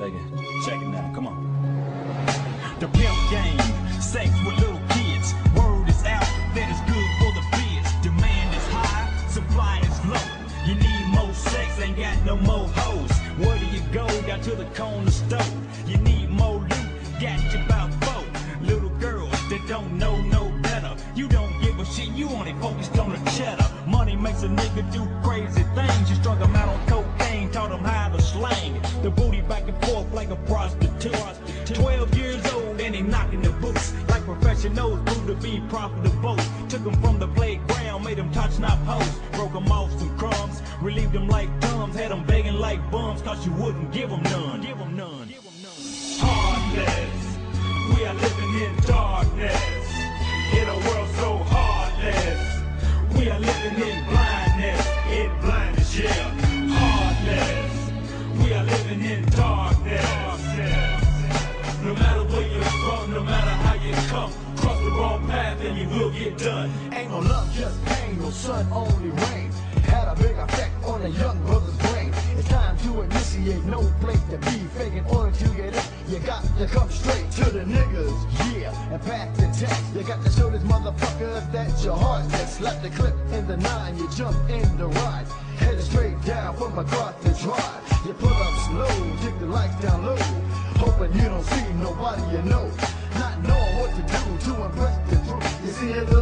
Check it. Check it now. Come on. The pimp game, sex with little kids. Word is out that it's good for the biz. Demand is high, supply is low. You need more sex, ain't got no more hoes. Where do you go? Down to the corner store. You need more loot, got you about four. Little girls that don't know no better. You don't give a shit, you only focused on the cheddar. Money makes a nigga do crazy things. You strung them out on cocaine, taught them how to slang. The booty back and forth like a prostitute. 12 years old and they knocking the boots like professionals grew to be profitable. Took them from the playground, made them touch not post. Broke them off some crumbs, relieved them like thumbs. Had them begging like bums, cause you wouldn't give them none. Give them none. Give 'em none. Heartless, we are living in darkness. In a world so heartless, we are living in. Living in darkness. No matter where you're from, no matter how you come, cross the wrong path and you will get done. Ain't no love, just pain, no sun, only rain. Had a big effect on a young brother's brain. It's time to initiate, no place to be. Fake in order to get it, you got to come straight to the niggas, yeah. And pack the text, you got to show this motherfucker that your heart next. Slap the clip in the nine, you jump in the ride. Headed straight down from across the drive lights down low. Hoping you don't see nobody you know. Not knowing what to do to impress the truth. You see it